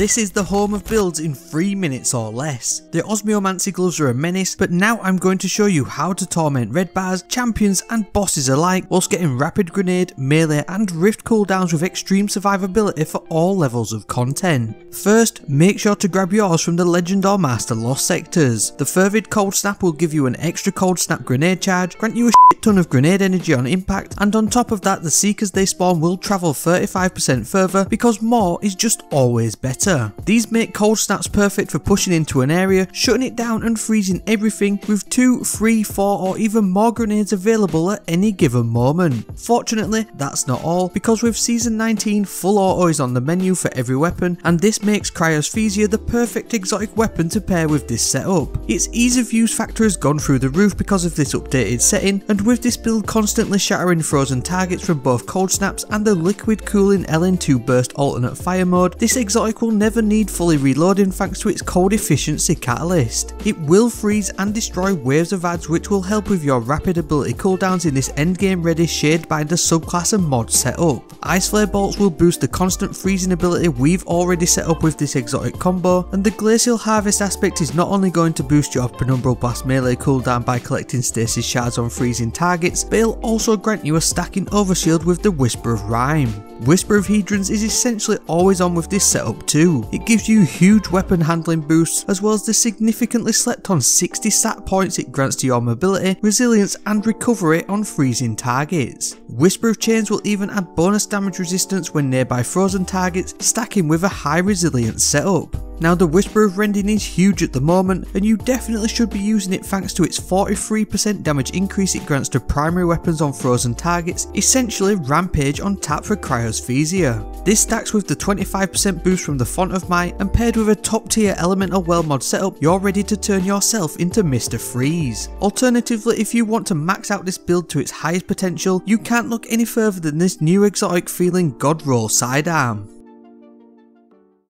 this is the home of builds in 3 minutes or less. The Osmiomancy gloves are a menace, but now I'm going to show you how to torment red bars, champions and bosses alike whilst getting rapid grenade, melee and rift cooldowns with extreme survivability for all levels of content. First, make sure to grab yours from the Legend or Master Lost sectors. The Fervid Cold Snap will give you an extra Cold Snap grenade charge, grant you a ton of grenade energy on impact, and on top of that the Seekers they spawn will travel 35% further because more is just always better. These make Cold Snaps perfect for pushing into an area, shutting it down and freezing everything with 2, 3, 4 or even more grenades available at any given moment. Fortunately, that's not all, because with Season 19 full auto is on the menu for every weapon, and this makes Cryosthesia the perfect exotic weapon to pair with this setup. Its ease of use factor has gone through the roof because of this updated setting, and with this build constantly shattering frozen targets from both cold snaps and the liquid cooling LN2 burst alternate fire mode, this exotic will never need fully reloading thanks to its cold efficiency catalyst. It will freeze and destroy waves of ads which will help with your rapid ability cooldowns in this endgame ready Shadebinder subclass and mod setup. Ice Flare bolts will boost the constant freezing ability we've already set up with this exotic combo, and the Glacial Harvest aspect is not only going to boost your Penumbral Blast melee cooldown by collecting stasis shards on freezing targets, but it'll also grant you a stacking overshield with the Whisper of Rime. Whisper of Hedrons is essentially always on with this setup too. It gives you huge weapon handling boosts as well as the significantly slept on 60 stat points it grants to your mobility, resilience and recovery on freezing targets. Whisper of Chains will even add bonus damage resistance when nearby frozen targets, stacking with a high resilience setup. Now the Whisper of Rending is huge at the moment and you definitely should be using it thanks to its 43% damage increase it grants to primary weapons on frozen targets, essentially Rampage on tap for Cryosthesia. This stacks with the 25% boost from the Font of Might and paired with a top tier elemental well mod setup you're ready to turn yourself into Mr. Freeze. Alternatively if you want to max out this build to its highest potential you can't look any further than this new exotic feeling God Roll sidearm.